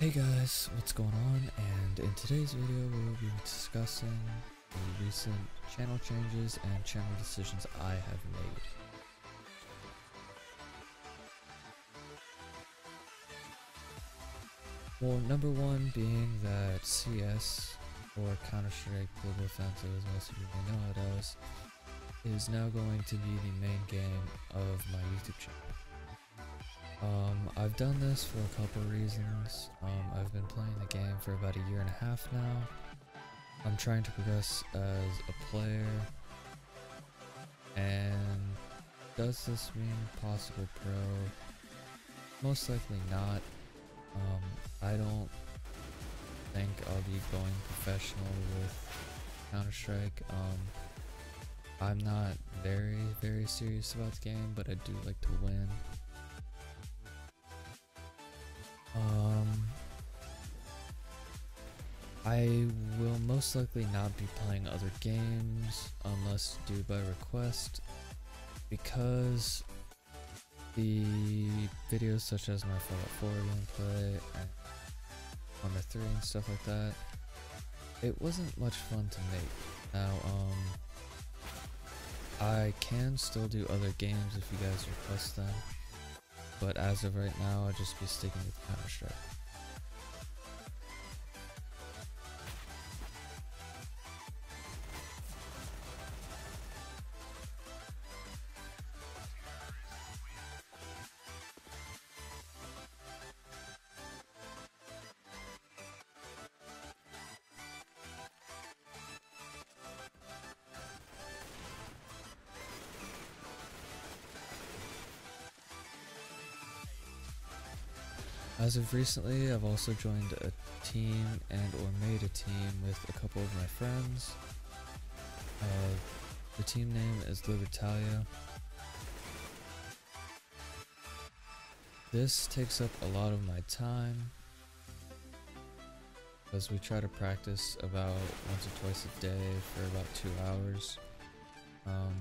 Hey guys, what's going on? And in today's video we will be discussing the recent channel changes and channel decisions I have made. Well, number one being that CS, or Counter-Strike Global Offensive as most of you may know it as, is now going to be the main game of my YouTube channel. Um, I've done this for a couple reasons. Um, I've been playing the game for about a year and a half now. I'm trying to progress as a player. And does this mean possible pro? Most likely not. Um, I don't think I'll be going professional with Counter-Strike. Um, I'm not very, very serious about the game, but I do like to win. Um, I will most likely not be playing other games unless due by request because the videos such as my Fallout 4 gameplay and Arma 3 and stuff like that, it wasn't much fun to make. Now, um, I can still do other games if you guys request them but as of right now, I'll just be sticking with Counter Strike. As of recently, I've also joined a team and or made a team with a couple of my friends. Uh, the team name is Libertalia. This takes up a lot of my time as we try to practice about once or twice a day for about two hours. Um,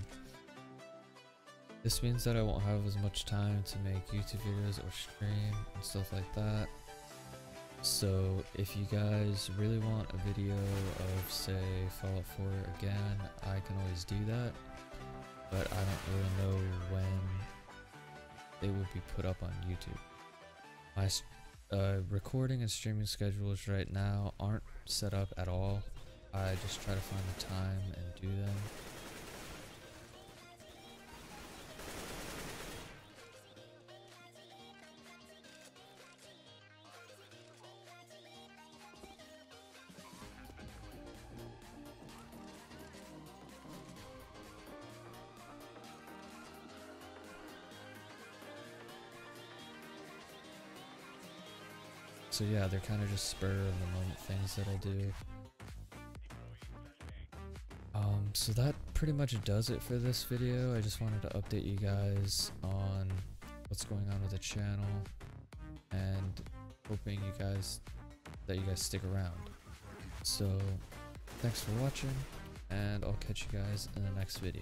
this means that I won't have as much time to make YouTube videos or stream and stuff like that. So if you guys really want a video of say Fallout 4 again, I can always do that. But I don't really know when they will be put up on YouTube. My uh, recording and streaming schedules right now aren't set up at all. I just try to find the time and do them. So yeah, they're kind of just spur of the moment things that I do. Um, so that pretty much does it for this video. I just wanted to update you guys on what's going on with the channel and hoping you guys that you guys stick around. So thanks for watching and I'll catch you guys in the next video.